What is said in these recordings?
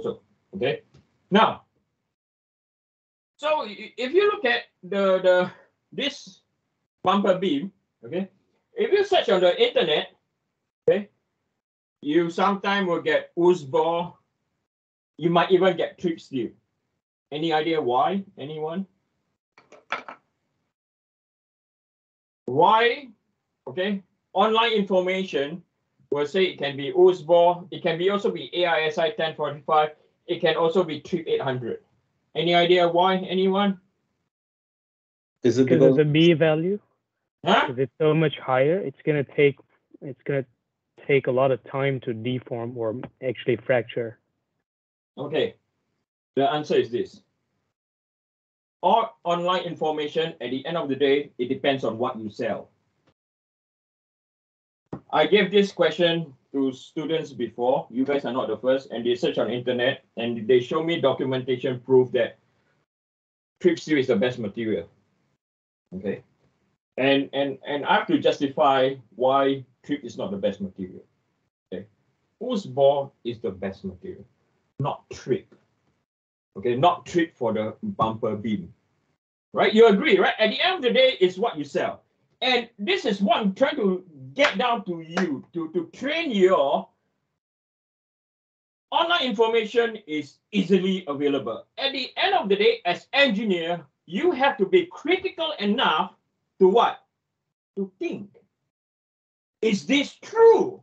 also. Okay. Now, so if you look at the the this bumper beam, okay, if you search on the internet, okay, you sometime will get Usibor. You might even get trip steel. Any idea why? Anyone? Why? Okay. Online information will say it can be Usibor. It can be also be AISI 1045. It can also be TRIP 800. Any idea why? Anyone? Is it because of the B value? Huh? Because it's so much higher, it's gonna take it's gonna take a lot of time to deform or actually fracture. Okay. The answer is this. All online information, at the end of the day, it depends on what you sell. I gave this question to students before. You guys are not the first, and they search on internet and they show me documentation proof that trip steel is the best material. Okay. And and and I have to justify why trip is not the best material. Okay. Usibor is the best material, not trip. Okay, not trip for the bumper beam. Right? You agree, right? At the end of the day, it's what you sell. And this is what I'm trying to get down to you to, to train your online information is easily available. At the end of the day, as engineer, you have to be critical enough to what? To think. Is this true?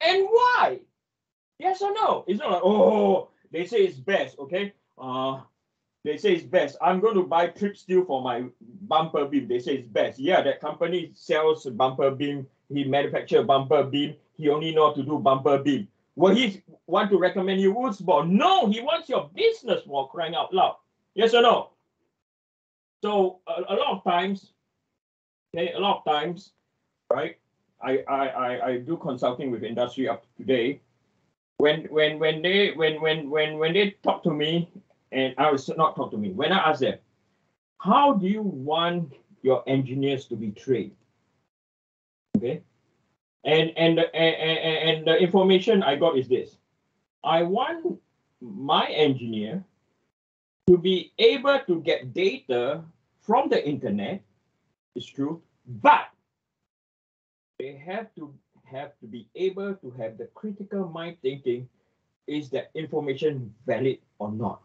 And why? Yes or no? It's not like, oh, they say it's best, okay? Uh, they say it's best. I'm going to buy trip steel for my bumper beam. They say it's best. Yeah, that company sells bumper beam. He manufacture bumper beam. He only know to do bumper beam. Will he want to recommend you Usibor? No, he wants your business for crying out loud. Yes or no? So a, a lot of times, okay, a lot of times, right? I, I, I, I do consulting with industry up to today. When when when they when when when when they talk to me and I was not talk to me. When I asked them, how do you want your engineers to be trained? Okay. And and and, and the information I got is this. I want my engineer to be able to get data from the internet. It's true, but they have to have to be able to have the critical mind thinking is that information valid or not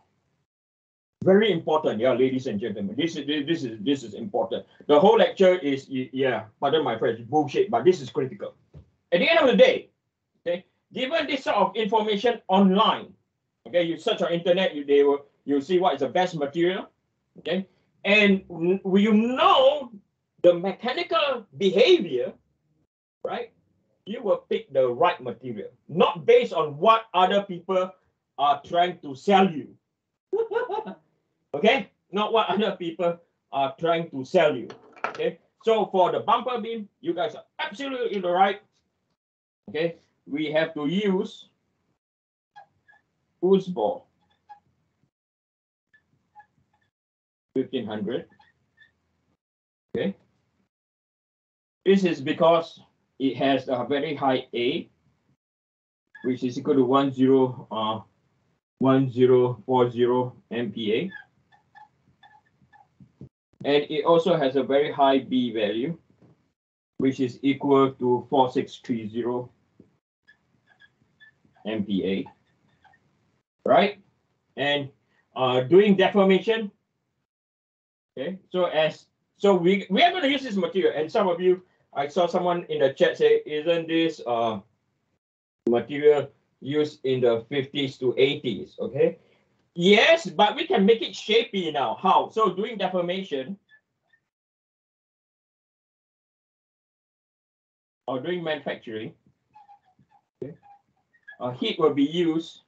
very important, yeah, ladies and gentlemen. This is this is this is important. The whole lecture is yeah, pardon my French, bullshit, but this is critical. At the end of the day, okay, given this sort of information online, okay, you search on internet, you they will you see what is the best material, okay, and you know the mechanical behavior, right? You will pick the right material, not based on what other people are trying to sell you. okay? Not what other people are trying to sell you, okay? So for the bumper beam, you guys are absolutely right, okay? We have to use Usibor 1500, okay? This is because it has a very high A, which is equal to 10, uh, 1040 MPa and it also has a very high B value, which is equal to 4630 MPa, right? And uh, doing deformation, okay, so as, so we, we are going to use this material, and some of you, I saw someone in the chat say, isn't this uh, material used in the 50s to 80s, okay? Yes, but we can make it shapy now. How? So doing deformation or doing manufacturing, okay, uh, heat will be used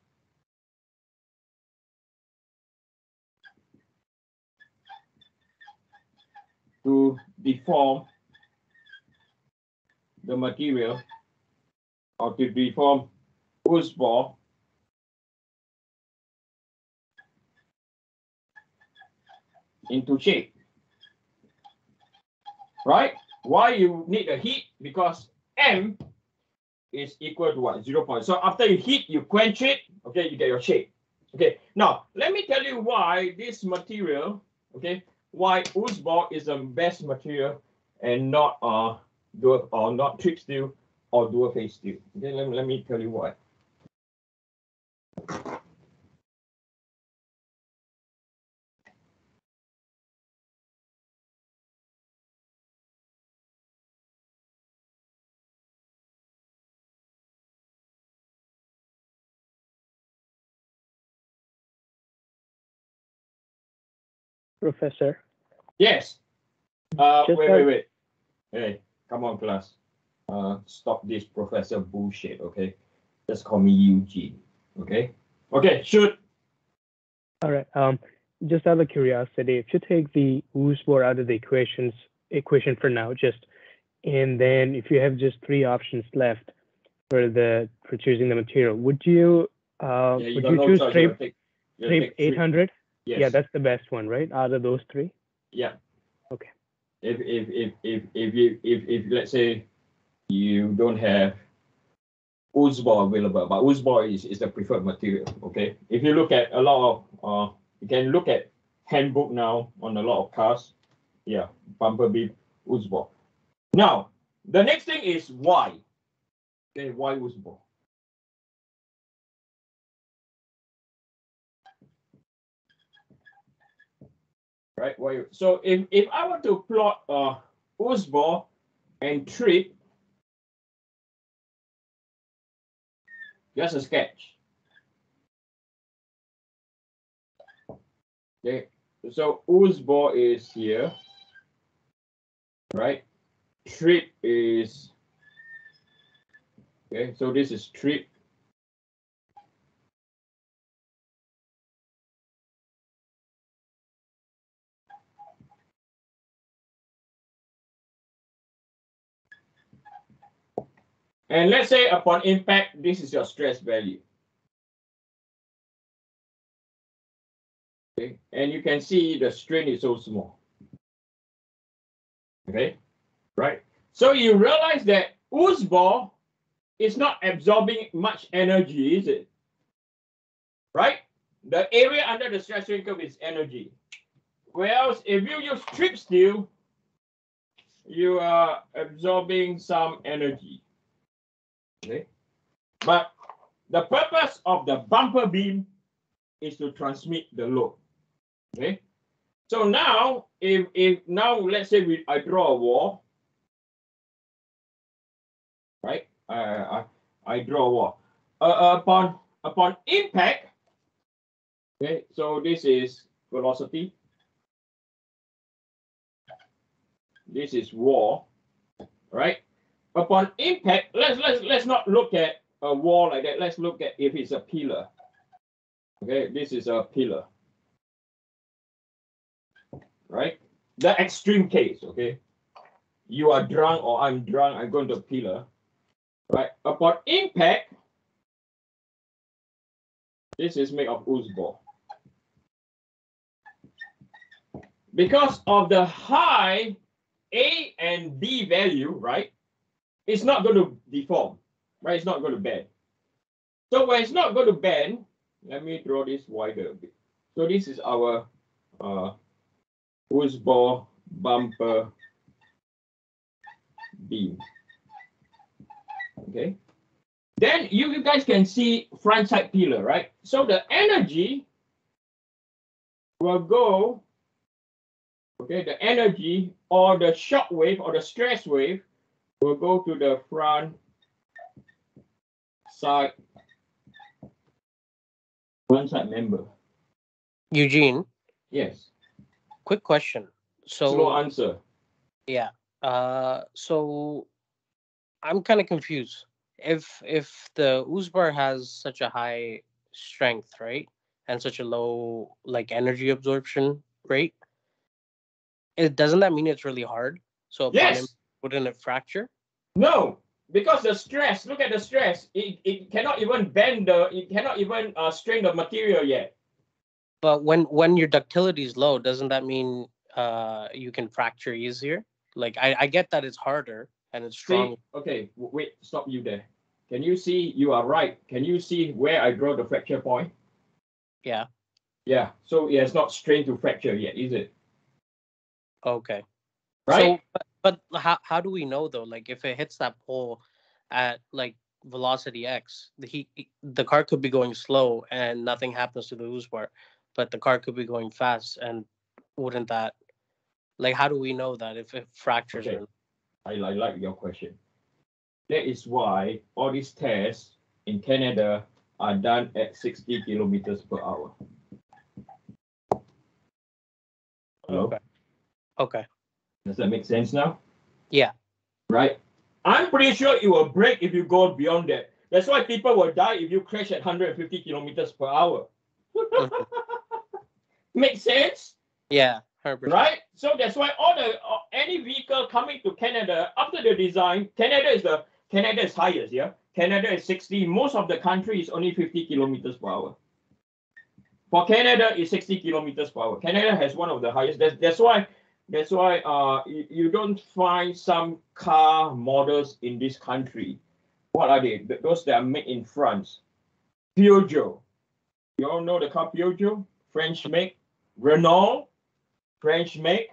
to deform the material or to deform Usibor into shape. Right? Why you need a heat? Because M is equal to what? Zero point. So after you heat, you quench it, okay, you get your shape. Okay, now let me tell you why this material, okay, why Usibor is the best material and not uh dual or not trip steel or dual phase steel. Okay, let, let me tell you why. Professor. Yes. Uh, wait, wait, wait. Hey, come on, class. Uh, stop this professor bullshit, okay? Just call me Eugene, okay? Okay, shoot. All right. Um, just out of curiosity, if you take the Usibor out of the equations equation for now, just and then if you have just three options left for the for choosing the material, would you uh Yeah, would you choose choice, you take- you take 800? Yes. Yeah, that's the best one, right? Out of those three. Yeah. Okay. If if if if if you if if let's say you don't have Usibor available, but Usibor is, is the preferred material. Okay. If you look at a lot of uh you can look at handbook now on a lot of cars. Yeah, bumper beam, Usibor. Now the next thing is why. Okay, why Usibor? Right? Why? So if if I were to plot uh Usibor and trip, just a sketch. Okay, so Usibor is here, right? Trip is okay. So this is trip. And let's say upon impact, this is your stress value. Okay, and you can see the strain is so small. Okay, right? So you realize that Usibor is not absorbing much energy, is it? Right? The area under the stress strain curve is energy. Whereas if you use strip steel, you are absorbing some energy. Okay. But the purpose of the bumper beam is to transmit the load. Okay. So now, if if now let's say we I draw a wall, right? Uh, I I draw a wall. Uh, upon upon impact, okay. So this is velocity. This is wall, right? Upon impact, let's let's let's not look at a wall like that. Let's look at if it's a pillar. Okay, this is a pillar. Right? The extreme case, okay? You are drunk or I'm drunk, I'm going to a pillar. Right? Upon impact, this is made of Usibor. Because of the high A and B value, right? It's not going to deform, right? It's not going to bend. So when it's not going to bend, let me draw this wider a bit. So this is our uh, Usibor bumper beam. Okay. Then you, you guys can see front side pillar, right? So the energy will go, okay, the energy or the shock wave or the stress wave We'll go to the front side, front side member. Eugene, Yes, quick question. slow So answer. yeah, uh, so I'm kind of confused. If if the Usibor has such a high strength, right, and such a low like energy absorption rate, it doesn't that mean it's really hard? So Yes, wouldn't it fracture? no, because the stress, look at the stress. It, it cannot even bend the, it cannot even uh, strain the material yet. But when when your ductility is low, doesn't that mean uh you can fracture easier? Like I, I get that it's harder and it's See, okay, wait, stop you there. Can you see? You are right. Can you see where I draw the fracture point? Yeah. Yeah. So it has not strained to fracture yet, is it? Okay. Right. So, but, how how do we know though? Like, if it hits that pole at like velocity x, the he the car could be going slow and nothing happens to the Usibor, but the car could be going fast and wouldn't that like how do we know that if it fractures Okay. I, I like your question. That is why all these tests in Canada are done at 60 kilometers per hour. Hello? Okay. Okay. Does that make sense now? Yeah. Right? I'm pretty sure it will break if you go beyond that. That's why people will die if you crash at 150 kilometers per hour. Makes sense? Yeah. 100%. right? So that's why all the uh, any vehicle coming to Canada after the design, Canada is the Canada is highest, yeah. Canada is 60. Most of the country is only 50 kilometers per hour. For Canada, is 60 kilometers per hour. Canada has one of the highest. That's, that's why that's why uh you, you don't find some car models in this country. What are they? Those that are made in France. Peugeot. You all know the car Peugeot, French make. Renault, French make,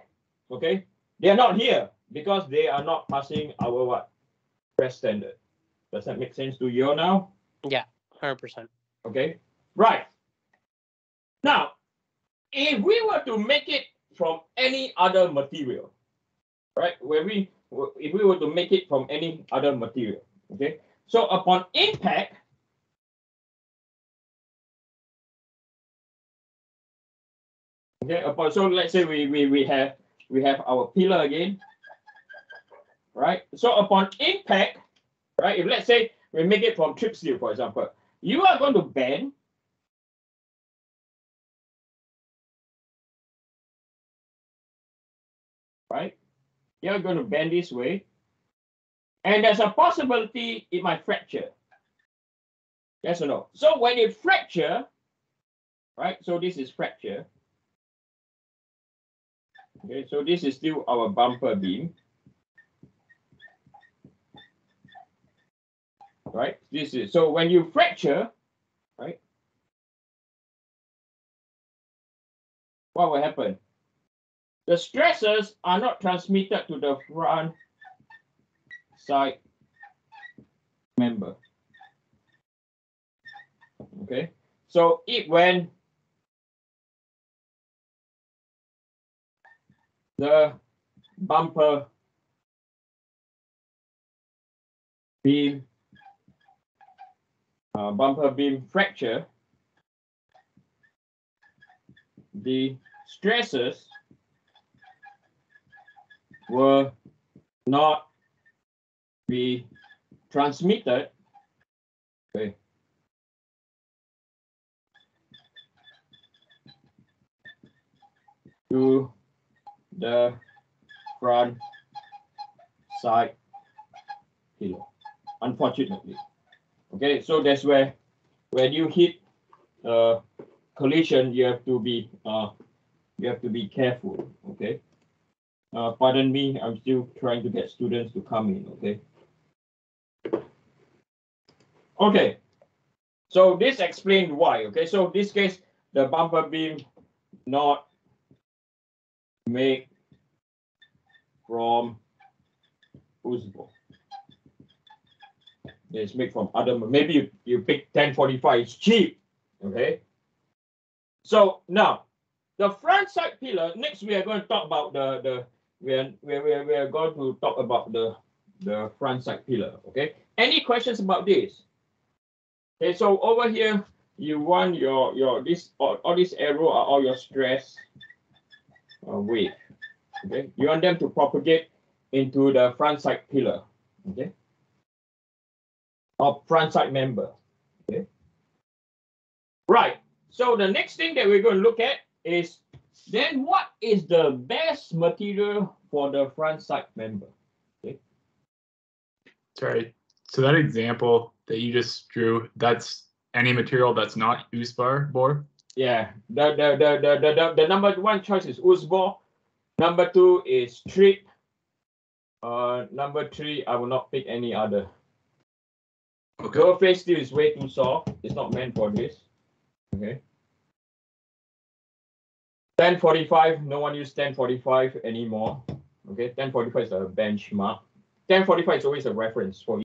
okay? They are not here because they are not passing our what? Press standard. Does that make sense to you now? Yeah, 100%. Okay, right. Now, if we were to make it from any other material, right? Where we, if we were to make it from any other material, okay? So upon impact, okay, upon so let's say we we we have we have our pillar again, right? So upon impact, right? If let's say we make it from trip steel, for example, you are going to bend right? You're going to bend this way. And there's a possibility it might fracture. Yes or no? So when it fracture, right? So this is fracture. Okay, so this is still our bumper beam. Right? This is so when you fracture, right? What will happen? The stresses are not transmitted to the front side member. Okay, so it when the bumper beam uh, bumper beam fracture, the stresses will not be transmitted okay, to the front side pillar, unfortunately. Okay, so that's where when you hit uh, collision, you have to be uh, you have to be careful. Okay. Uh, pardon me, I'm still trying to get students to come in, okay? Okay, so this explained why, okay? So this case, the bumper beam not made from fusible. It's made from other, maybe you, you pick 1045, it's cheap, okay? So now, the front side pillar, next we are going to talk about the, the we are, we are going to talk about the, the front side pillar, okay? Any questions about this? Okay, so over here, you want your, your, this, all, all these arrow are all your stress uh, wave, okay? You want them to propagate into the front side pillar, okay? Or front side member, okay? Right, so the next thing that we're going to look at is then what is the best material for the front side member? Okay. Sorry. So that example that you just drew, that's any material that's not use bar bore. Yeah, the the the the the, the, the number one choice is Usibor. Number two is Trip. Uh, number three, I will not pick any other. Okay. Surface steel is way too soft. It's not meant for this. Okay. Ten forty-five, no one use ten forty-five anymore. Okay, ten forty-five is a benchmark. Ten forty-five is always a reference for